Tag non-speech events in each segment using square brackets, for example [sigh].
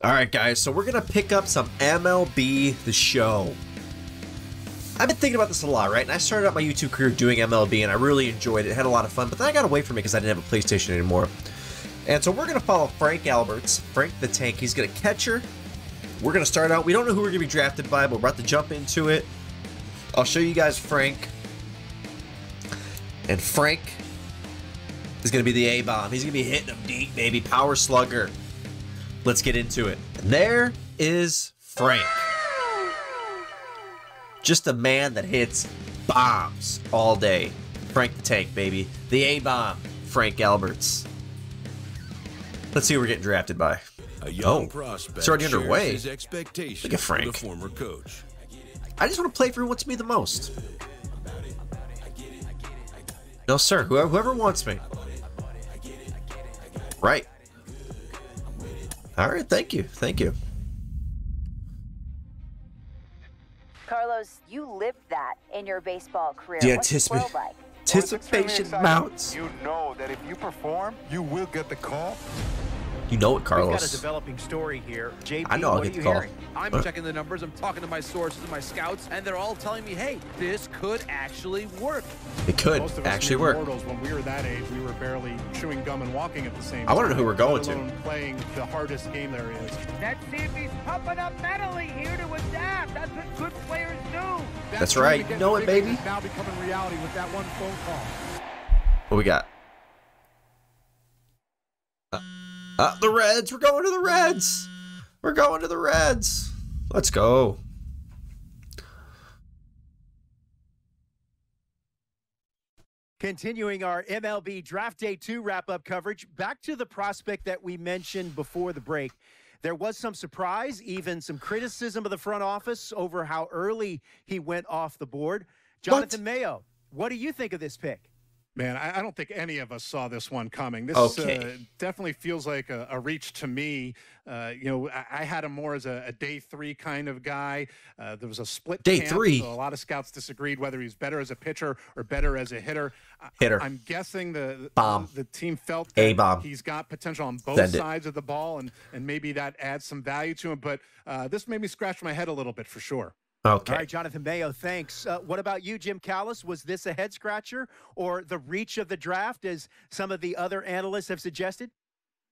All right, guys, so we're going to pick up some MLB The Show. I've been thinking about this a lot, right? And I started out my YouTube career doing MLB, and I really enjoyed it. Had a lot of fun, but then I got away from it because I didn't have a PlayStation anymore. And so we're going to follow Frank Alberts, Frank the Tank. He's going to catcher. We're going to start out. We don't know who we're going to be drafted by, but we're about to jump into it. I'll show you guys Frank. And Frank is going to be the A-bomb. He's going to be hitting them deep, baby. Power slugger. Let's get into it. And there is Frank. Just a man that hits bombs all day. Frank the Tank, baby. The A-bomb, Frank Alberts. Let's see who we're getting drafted by. A young Oh, prospect it's already underway. His expectations Look at for the Frank. former coach. I just want to play for who wants me the most. No, sir. Whoever, whoever wants me. Right. All right. Thank you. Thank you. Carlos, you lived that in your baseball career. The What's this like? anticipation mounts. You know that if you perform, you will get the call. You know it, We've got a Carlos. developing story here. JP, I know I'll get the you call. hearing? I'm Huh? checking the numbers. I'm talking to my sources and my scouts, and they're all telling me, "Hey, this could actually work." It could Most of us actually work. mortals, when we were that age, we were barely chewing gum and walking at the same I wanna know who we're going to. alone playing the hardest game there is. Let's see if he's pumping up mentally here to adapt. That's what good players do. That's dream right. to get Know it, bigger baby. Now becoming reality with that one phone call. What we got? Uh, uh, the Reds. We're going to the Reds. We're going to the Reds. Let's go. Continuing our MLB Draft Day 2 wrap up coverage, back to the prospect that we mentioned before the break. There was some surprise, even some criticism of the front office over how early he went off the board. Jonathan Mayo, what do you think of this pick? Man, I, I don't think any of us saw this one coming. This Okay. uh, definitely feels like a, a reach to me. Uh, you know, I, I had him more as a, a day three kind of guy. Uh, there was a split Day camp, three? so a lot of scouts disagreed whether he's better as a pitcher or better as a hitter. I- Hitter. I'm guessing the Bomb. the team felt that bomb. he's got potential on both Send it. sides of the ball, and and maybe that adds some value to him. But uh, this made me scratch my head a little bit for sure. Okay. All right, Jonathan Mayo, thanks. Uh, what about you, Jim Callis? Was this a head scratcher or the reach of the draft, as some of the other analysts have suggested?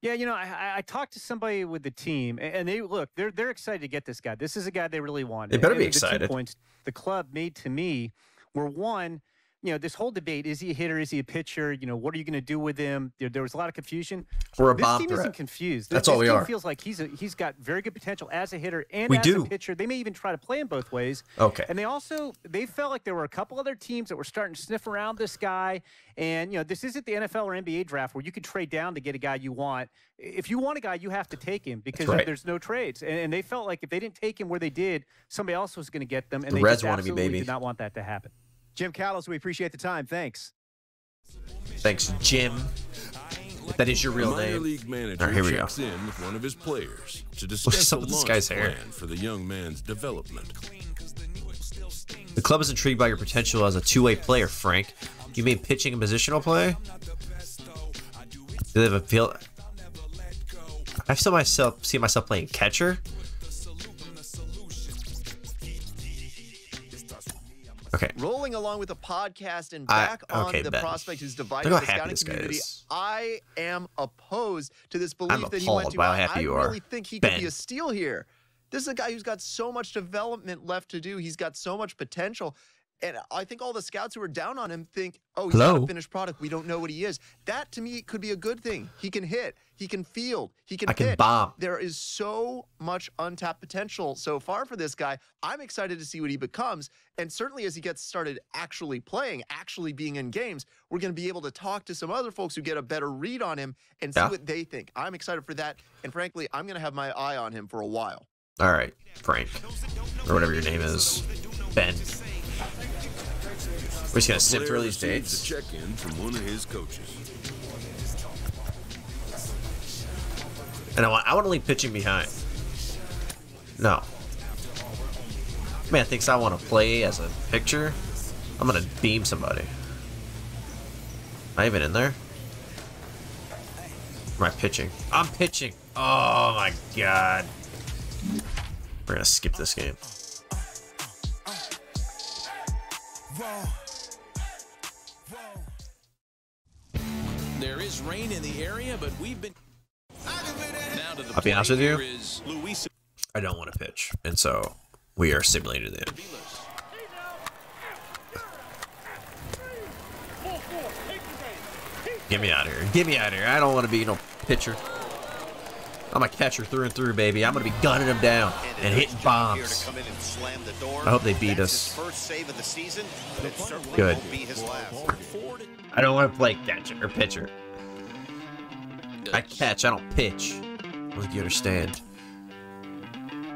Yeah, you know, I, I- I talked to somebody with the team, and they look they're they're excited to get this guy. This is a guy they really want. They better be And the two points the club made to me were one. You know, this whole debate: is he a hitter? Is he a pitcher? You know, what are you going to do with him? There, there was a lot of confusion. We're a this bomb team threat. isn't confused. That's this all we team are. Feels like he's a, he's got very good potential as a hitter and We as do. a pitcher. They may even try to play him both ways. Okay. And they also they felt like there were a couple other teams that were starting to sniff around this guy. And you know, this isn't the NFL or NBA draft where you could trade down to get a guy you want. If you want a guy, you have to take him because right. there's no trades. And, and they felt like if they didn't take him where they did, somebody else was going to get them. And The they Reds just wanna be, baby. did not want that to happen. Jim Callis, we appreciate the time. Thanks. Thanks, Jim. If that is your real name. league manager All right, here we go. in with one of his players to What's discuss up a with this guy's hair? for the young man's development. The club is intrigued by your potential as a two-way player, Frank. You mean pitching and positional play? Do they have a feel? I still myself see myself playing catcher. Okay. Rolling along with the podcast and I- back on the bet. prospect who's divided the scouting community. is. I am opposed to this belief that he went to. how I- happy I you are. really think he could be a steal here. This is a guy who's got so much development left to do. He's got so much potential. And I think all the scouts who are down on him think, oh, he's not Hello? a finished product. We don't know what he is. That to me could be a good thing. He can hit, he can field, he can I can pitch. bomb. There is so much untapped potential so far for this guy. I'm excited to see what he becomes. And certainly as he gets started actually playing, actually being in games, we're going to be able to talk to some other folks who get a better read on him and see Yeah. what they think. I'm excited for that. And frankly, I'm going to have my eye on him for a while. All right, Frank, or whatever your name is, Ben. We're just gonna sit through these receives dates. a check-in from one of his coaches. And I want, I want to leave pitching behind. No. Man thinks I want to play as a pitcher. I'm gonna beam somebody. Am I even in there? Am I pitching? I'm pitching. Oh my god. We're gonna skip this game. There is rain in the area, but we've been. Now to the I'll be honest with you. I don't want to pitch, and so we are simulated in. Get me out of here. Get me out of here. I don't want to be no pitcher. I'm a catcher through and through, baby. I'm going to be gunning them down and hitting bombs. I hope they beat us. Good. I don't want to play catcher or pitcher. I catch, I don't pitch. I think you understand.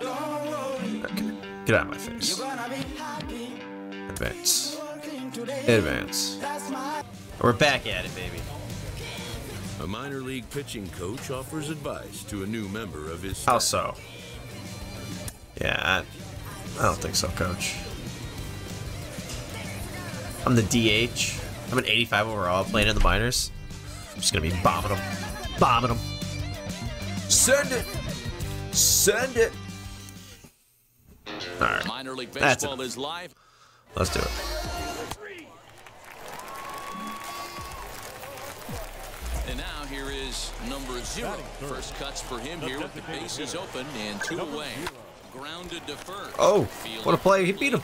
Okay. Get out of my face. Advance. Advance. We're back at it, baby. A minor league pitching coach offers advice to a new member of his How so? Yeah, I, I don't think so, coach. I'm the DH. I'm an 85 overall playing in the minors. I'm just gonna be bombing them. Bombing them. Send it! Send it! Alright. minor league That's baseball is live. Let's do it. Is number zero. First cuts for him here with the bases open and two away. Grounded to first. Oh, Field what a play. He beat him.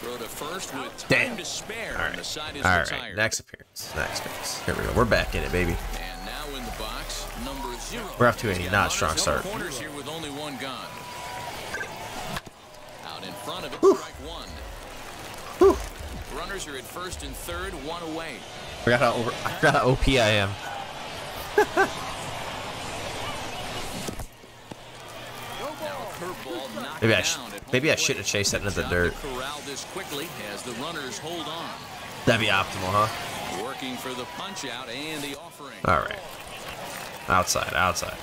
Throw to first with time Damn. to spare. All and the right. side is All retired. Next appearance. Next appearance. Here we go. We're back in it, baby. And now in the box, number zero. We're off to a not strong start. Corners here with only one gone. Out in front of it, strike one. Runners are at first and third, one away. Forgot how over. I forgot how OP I am. Maybe I down sh- maybe I shouldn't have chased that into the dirt. That'd be optimal, huh? Working for the punch out and the offering. All right. Outside. Outside.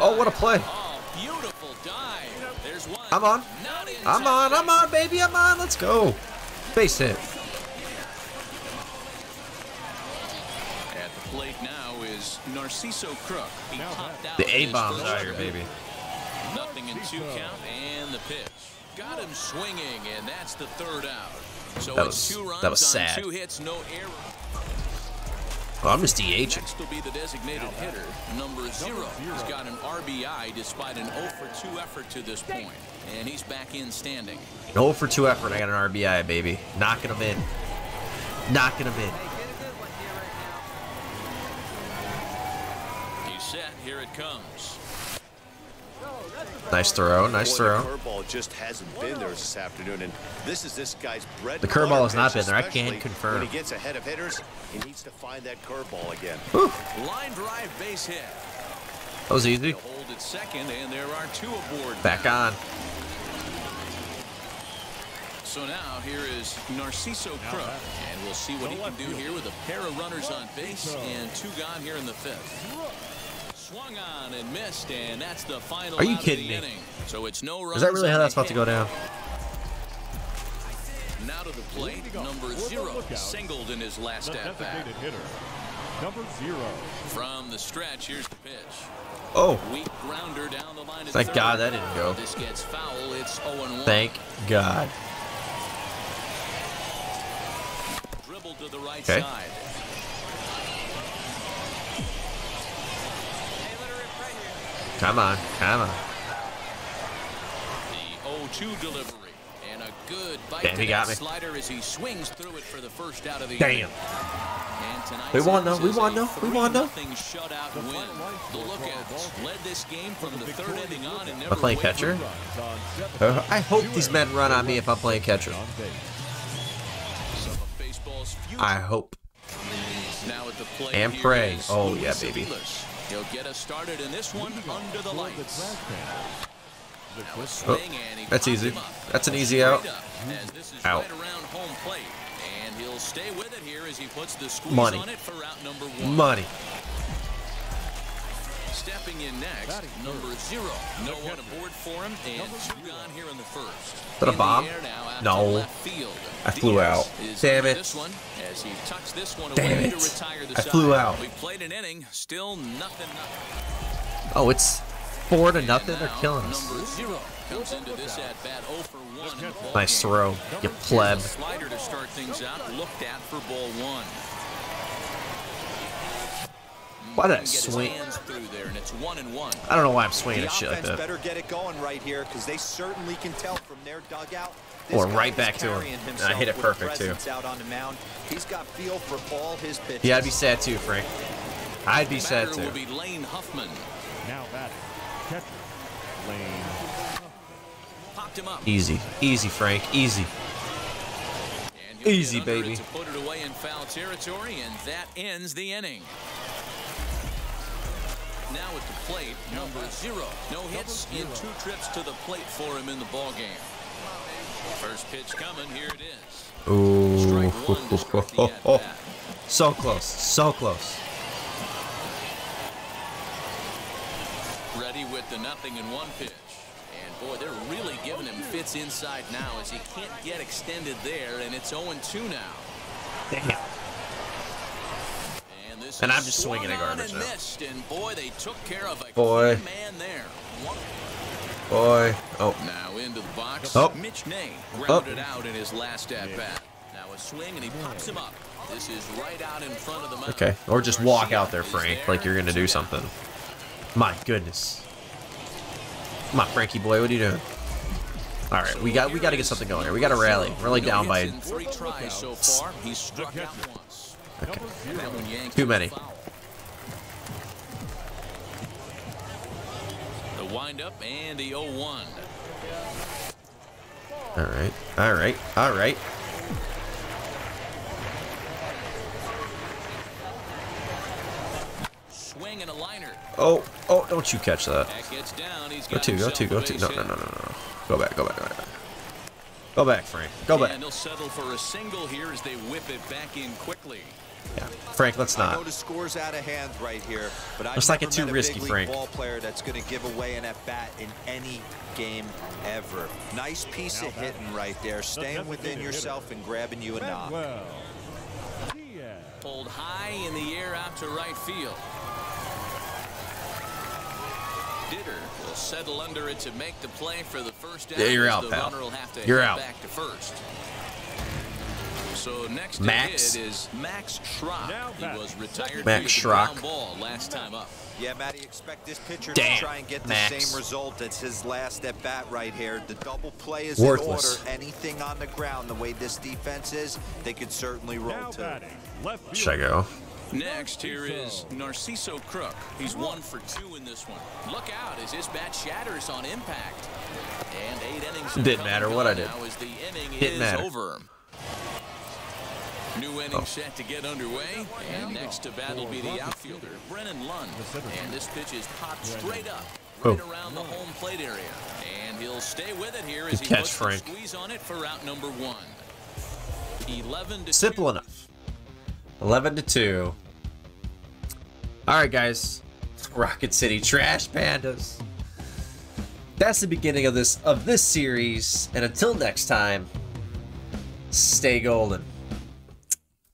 Oh, what a play. Beautiful dive. There's one. I'm on. I'm on. I'm on, baby. I'm on. Let's go. Base hit. At the plate now is Narciso Crook. He popped out The A bomb bombs first out here, inning. baby. Nothing in two count and the pitch. Got him swinging, and that's the third out. So That it's was- two runs that was on sad. two hits, no error. Well, I'm just DHing. Next will be the designated hitter, number zero. He's got an RBI despite an 0 for 2 effort to this point, and he's back in standing. No oh for two effort. I got an RBI, baby. Knocking them in. Knocking them in. He's set. Here it comes. Nice throw. Nice Boy, throw. The curveball just hasn't been there this afternoon, and this is this guy's bread. The curveball has not been there. I can especially confirm. When he gets ahead of hitters, he needs to find that curveball again. Line drive base hit. That was easy. Hold at second, and there are two aboard. Back on. So now here is Narciso Crook, and we'll see what he can do here with a pair of runners on base and two gone here in the fifth. Swung on and missed, and that's the final Are you kidding me? inning. So it's no Is that really how that's the about to go down? Now to the plate, number zero, singled in his last at bat. Hitter, Number zero. From the stretch, here's the pitch. Oh. Weak grounder down the line. Thank third. God that didn't go. This gets foul. It's 0-1. Thank God. Dribble to the right Okay. side. Come on. Come on. The 0-2 delivery. And a good bite Damn, he that got me. slider as he swings through it for the first out of the Damn. inning. And tonight's We won, though. We is won, though. We won, though. 3-0 shutout win. The Lookouts led this game from the third inning on and Am never I playing catcher? Uh, I hope these men run on me if I'm playing catcher. Some of baseball's future I hope. Now at the plate And pray. Oh, yeah, baby. Aviles. He'll get us started in this one under the lights. Oh, swing and he that's easy. That's an easy out. up, as this is Out. right around home plate. And he'll stay with it here as he puts the squeeze Money. on it for route number one. Money. Stepping in next, number zero. No one aboard for him, and two gone here in the first. Is that a bomb? air now after No. left field. I flew out. is Damn it. As he tucks this one Damn it. to retire the I flew out. We played an inning, still nothing. nothing. Oh, it's four to nothing. They're killing us. Comes into this at bat 0 for 1 in the ball Nice throw, you pleb. Slider to start things out, looked at for ball one. Why did I swing? hands through there, and it's one and one. I don't know why I'm swinging The at shit like offense that. better get it going right here because they certainly can tell from their dugout. this Or right back to him. And I hit it perfect, too. Out on the mound. He's got feel for all his pitches. Yeah, I'd be sad too, Frank. I'd be sad Batter too. will be Lane Huffman. Now batting. Catcher. Lane. Popped him up. Easy, easy, Frank, easy. Easy, baby. it To put it away in foul territory, and that ends the inning. Now at the plate, number zero. No hits in two trips to the plate for him in the ball game. First pitch coming. Here it is. Ooh, Strike one to start the at-bat. [laughs] so close, so close. Ready with the nothing in one pitch. And boy, they're really giving him fits inside now as he can't get extended there, and it's 0-2 now. Damn. And this And is I'm just swinging at on garbage now. and boy, they took care of a Boy. man there. Boy, oh, Now into the box. Oh. Mitch Nay Oh. out in his last at bat. Now a swing and he pops him up. This is right out in front of the mound. okay. Or just walk out there, Frank, like you're gonna do down. something. My goodness. Come on, Frankie boy, what are you doing? All right, we got we got to get something going here. We got to rally. We're only down by three tries so far. He's struck out once. Okay. That one yanked Too many. The windup and the 0-1. All right, all right, all right. Swing and a liner. Oh, oh, don't you catch that? That gets down. He's Go two, go two, go two. No, no, no, no, no. Go back, go back, go back. Go back, Frank. Go back. And he'll settle for a single here as they whip it back in quickly. Yeah, Frank, let's I know not. the score's out of hand right here, but I Looks like it's too risky, big league Frank. ball player that's going to give away an at bat in any game ever. Nice piece of hitting right there, staying within yourself and grabbing you a knock. Pulled high in the air out to right field. Ditter will settle under it to make the play for the first down. Yeah, you're out, the pal. runner will have to You're head out. back to first. So next Max. to hit is Max Schrock. He was retired Max due to the ground Schrock. ball last time up. Yeah, Matty, expect this pitcher Damn, to try and get the Max. same result. It's his last at bat right here. The double play is Worthless. in order. Anything on the ground, the way this defense is, they could certainly roll Now too. batting. Left Should I go? Next, here is Narciso Crook. He's one for two in this one. Look out as his bat shatters on impact. And eight innings. Didn't matter what I did. Now as the inning Didn't is matter. over. New inning Oh. set to get underway. And next to bat will be the outfielder, Brennon Lund. And this pitch is popped straight up, right Oh. around the home plate area. And he'll stay with it here as Good he catch, puts the Frank. squeeze on it for out number one. 11 to Simple two. enough. 11 to 2. All right, guys. Rocket City Trash Pandas. That's the beginning of this of this series, and until next time, stay golden.